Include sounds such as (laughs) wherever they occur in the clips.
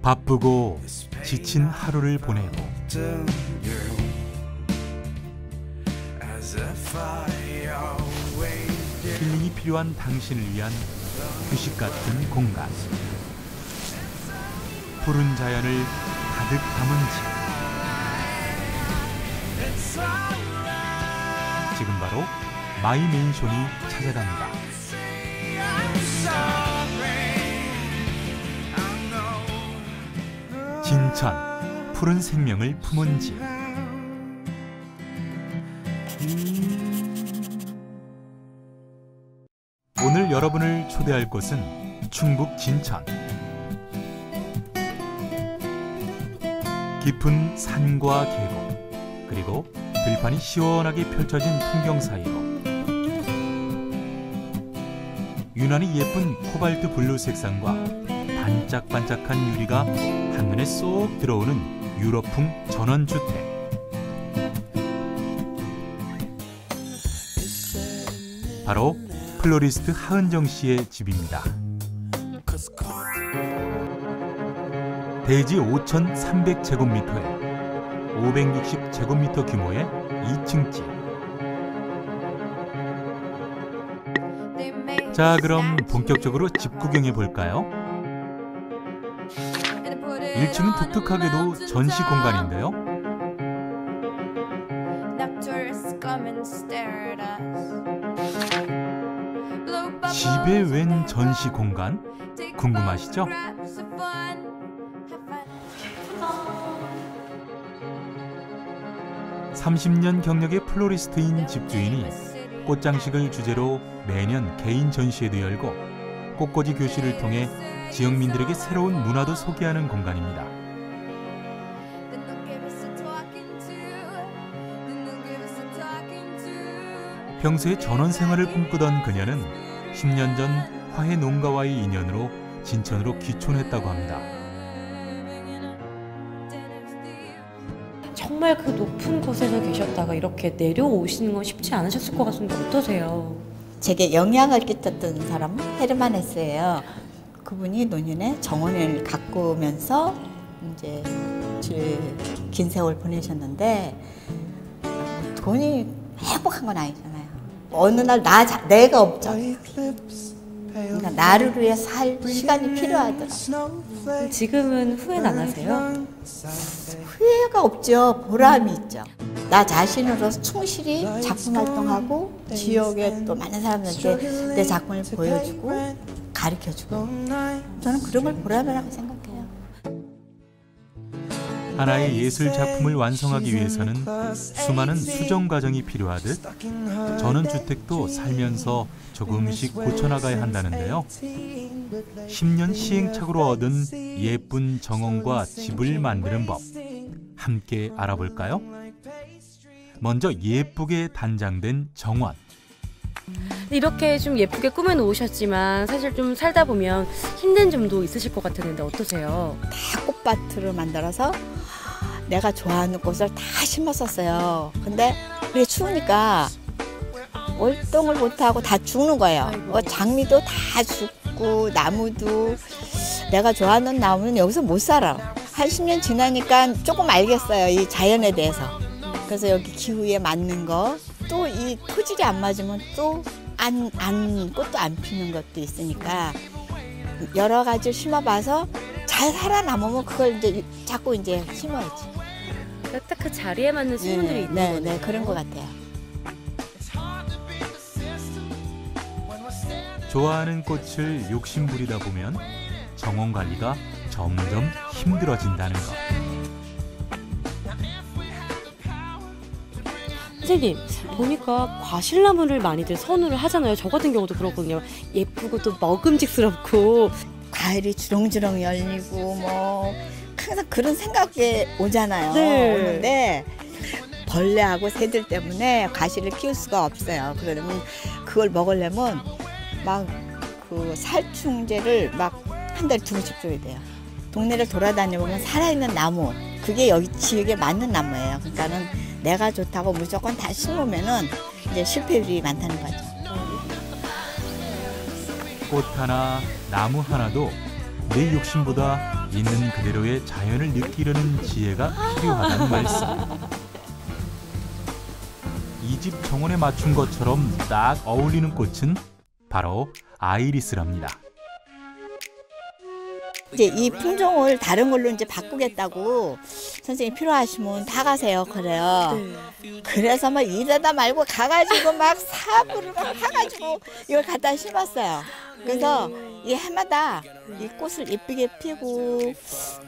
바쁘고 지친 하루를 보내고. 힐링이 필요한 당신을 위한 휴식 같은 공간 푸른 자연을 가득 담은 집. 지금 바로 마이 맨션이 찾아갑니다 진천 푸른 생명을 품은 집. 오늘 여러분을 초대할 곳은 충북 진천. 깊은 산과 계곡 그리고 들판이 시원하게 펼쳐진 풍경 사이로 유난히 예쁜 코발트 블루 색상과 반짝반짝한 유리가 한눈에 쏙 들어오는 유럽풍 전원주택 바로 플로리스트 하은정 씨의 집입니다. 대지 5,300제곱미터에 560제곱미터 규모의 2층 집. 자, 그럼 본격적으로 집 구경해 볼까요? 1층은 독특하게도 전시 공간인데요. 집에 웬 전시 공간? 궁금하시죠? 30년 경력의 플로리스트인 집주인이 꽃장식을 주제로 매년 개인 전시회도 열고 꽃꽂이 교실을 통해 지역민들에게 새로운 문화도 소개하는 공간입니다. 평소에 전원 생활을 꿈꾸던 그녀는 10년 전 화해 농가와의 인연으로 진천으로 귀촌했다고 합니다. 정말 그 높은 곳에서 계셨다가 이렇게 내려오시는 건 쉽지 않으셨을 것 같은데 어떠세요? 제게 영향을 끼쳤던 사람은 헤르만 헤스예요. 그분이 노년에 정원을 가꾸면서 이제 제긴 세월 보내셨는데 돈이 행복한 건 아니잖아요. 어느 날 나 내가 없죠. 그러니까 나를 위해 살 시간이 필요하더라고요. 지금은 후회는 안 하세요? 후회가 없죠. 보람이 있죠. 나 자신으로서 충실히 작품 활동하고 지역에 또 많은 사람들한테 내 작품을 보여주고 가르쳐주고 저는 그런 걸 보람이라고 생각해요. 하나의 예술 작품을 완성하기 위해서는 수많은 수정 과정이 필요하듯 전원 주택도 살면서 조금씩 고쳐나가야 한다는데요. 10년 시행착오로 얻은 예쁜 정원과 집을 만드는 법 함께 알아볼까요? 먼저 예쁘게 단장된 정원. 이렇게 좀 예쁘게 꾸며 놓으셨지만 사실 좀 살다 보면 힘든 점도 있으실 것 같았는데 어떠세요? 다 꽃밭으로 만들어서 내가 좋아하는 꽃을 다 심었었어요. 근데 그게 추우니까 월동을 못하고 다 죽는 거예요. 어, 장미도 다 죽고 나무도 내가 좋아하는 나무는 여기서 못 살아. 한 10년 지나니까 조금 알겠어요. 이 자연에 대해서. 그래서 여기 기후에 맞는 거, 또 이 토질이 안 맞으면 또 안, 안, 꽃도 안 피는 것도 있으니까 여러 가지 심어봐서 잘 살아남으면 그걸 이제 자꾸 이제 심어야지. 딱 그 자리에 맞는 식물들이 있는 네, 거네요. 네, 그런 것 같아요. 좋아하는 꽃을 욕심 부리다 보면 정원 관리가 점점 힘들어진다는 것. 선생님 보니까 과실나무를 많이들 선호를 하잖아요. 저 같은 경우도 그렇거든요. 예쁘고 또 먹음직스럽고 과일이 주렁주렁 열리고 뭐 항상 그런 생각이 오잖아요. 네. 오는데 벌레하고 새들 때문에 과실을 키울 수가 없어요. 그러면 그걸 먹으려면 막 그 살충제를 막 한 달에 두 번씩 줘야 돼요. 동네를 돌아다녀보면 살아있는 나무 그게 여기 지역에 맞는 나무예요. 그러니까는 내가 좋다고 무조건 다 심으면은 이제 실패율이 많다는 거죠. 꽃 하나, 나무 하나도 내 욕심보다 있는 그대로의 자연을 느끼려는 지혜가 필요하다는 말씀. 이 집 정원에 맞춘 것처럼 딱 어울리는 꽃은 바로 아이리스랍니다. 이제 이 품종을 다른 걸로 이제 바꾸겠다고 선생님 필요하시면 다 가세요. 그래요. 네. 그래서 막 이러다 말고 가가지고 막 사부를 막 사가지고 이걸 갖다 심었어요. 그래서 이 해마다 이 꽃을 예쁘게 피고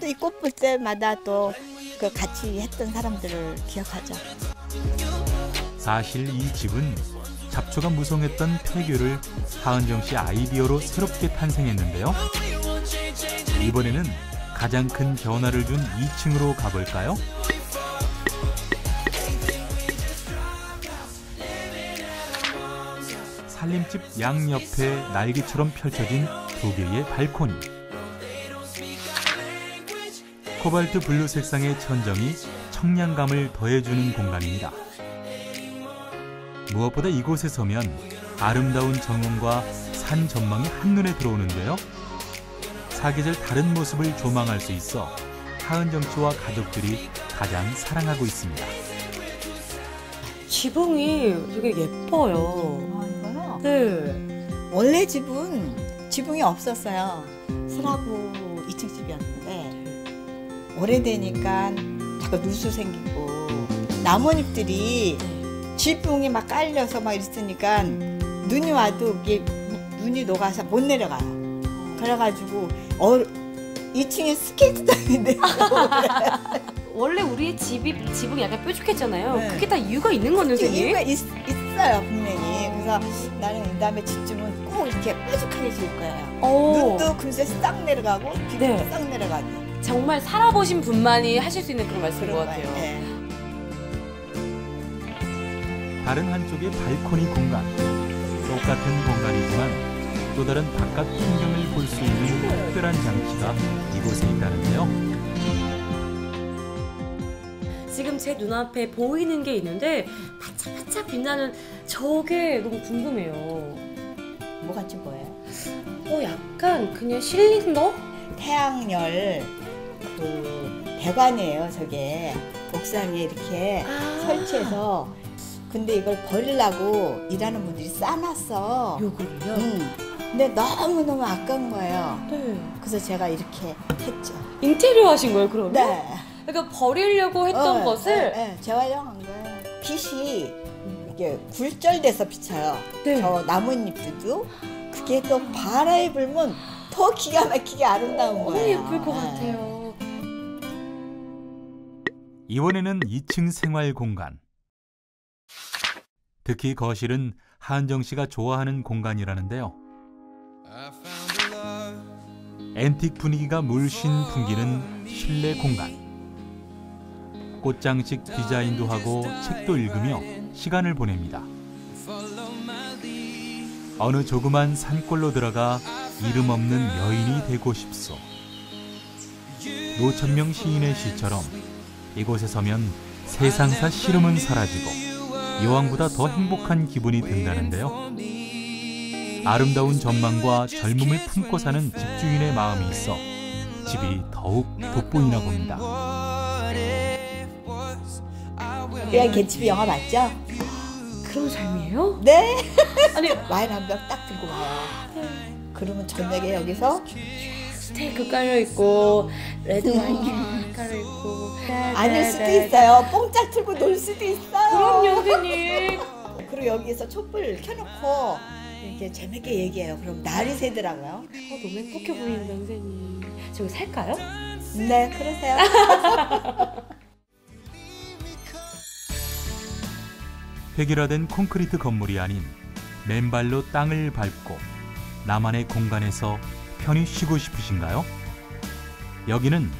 또 이 꽃 볼 때마다 또 그 같이 했던 사람들을 기억하죠. 사실 이 집은 잡초가 무성했던 폐교를 하은정 씨 아이디어로 새롭게 탄생했는데요. 이번에는 가장 큰 변화를 준 2층으로 가볼까요? 살림집 양옆에 날개처럼 펼쳐진 두 개의 발코니. 코발트 블루 색상의 천정이 청량감을 더해주는 공간입니다. 무엇보다 이곳에 서면 아름다운 정원과 산 전망이 한눈에 들어오는데요. 사계절 다른 모습을 조망할 수 있어 하은정 씨와 가족들이 가장 사랑하고 있습니다. 지붕이 되게 예뻐요. 이거요? 네. 원래 집은 지붕이 없었어요. 슬하고 2층 집이었는데 오래되니까 자꾸 누수 생기고 나뭇잎들이 지붕이 막 깔려서 막 있으니까 눈이 와도 이게 눈이 녹아서 못 내려가요. 그래가지고 어, 2층에 스케이트장인데 (laughs) 원래 우리의 집이 지붕이 약간 뾰족했잖아요. 네. 그게 다 이유가 있는 거는 선생님? 이유가 있, 있어요 분명히. 그래서 나는 이 다음에 집주면 꼭 이렇게 뾰족하게 지을 거예요. 오, 눈도 글쎄 싹 내려가고 비도 네. 싹 내려가고 정말 살아보신 분만이 하실 수 있는 그런 말씀인 것 그런 같아요. 거예요. 네. 다른 한쪽의 발코니 공간. 똑같은 공간이지만 또 다른 바깥 풍경을 볼 수 있는 특별한 장치가 이곳에 있다는데요. 지금 제 눈앞에 보이는 게 있는데 반짝반짝 빛나는 저게 너무 궁금해요. 뭐 같이 보여요? 어, 약간 그냥 실린더? 태양열 그 배관이에요 저게 옥상에 이렇게 아. 설치해서 근데 이걸 버리려고 일하는 분들이 싸놨어 요거를요? 음. 근데 너무너무 아까운 거예요 네. 그래서 제가 이렇게 했죠 인테리어 하신 거예요, 그러면? 네 그러니까 버리려고 했던 어, 것을 네, 네, 재활용한 거예요 빛이 이게 굴절돼서 비쳐요 네. 저 나뭇잎들도 그게 또 바람이 불면 더 기가 막히게 아름다운 너무 거예요 예쁠 것 네. 같아요. 이번에는 2층 생활 공간. 특히 거실은 한정 씨가 좋아하는 공간이라는데요. 앤틱 분위기가 물씬 풍기는 실내 공간. 꽃장식 디자인도 하고 책도 읽으며 시간을 보냅니다. 어느 조그만 산골로 들어가 이름 없는 여인이 되고 싶소. 노천명 시인의 시처럼 이곳에 서면 세상사 시름은 사라지고 여왕보다 더 행복한 기분이 든다는데요. 아름다운 전망과 젊음을 품고 사는 집주인의 마음이 있어 집이 더욱 돋보이나 봅니다. 그냥 개츠비 영화 맞죠? 그런 삶이에요? 네. 아니, (laughs) 와인 한 병 딱 들고 가요. 그러면 저녁에 여기서 스테이크 깔려 있고, 레드 와인 깔려 있고. 아닐 수도 있어요. 뽕짝 틀고 놀 수도 있어요. 그럼요, 선생님. (laughs) 그리고 여기서 촛불 켜놓고 이렇게 재밌게 얘기해요. 그럼 날이 새더라고요. 어, 너무 행복해 보이는데, 선생님. 저기 살까요? 네, 그러세요. (laughs) 획일화된 콘크리트 건물이 아닌 맨발로 땅을 밟고 나만의 공간에서 편히 쉬고 싶으신가요? 여기는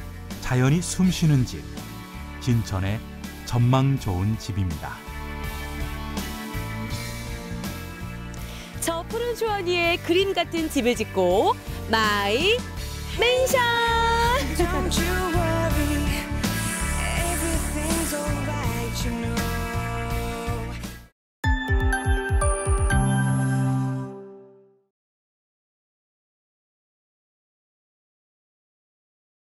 자연이 숨쉬는 집, 진천의 전망 좋은 집입니다. 저 푸른 초원위에 그림 같은 집을 짓고, 마이 맨션!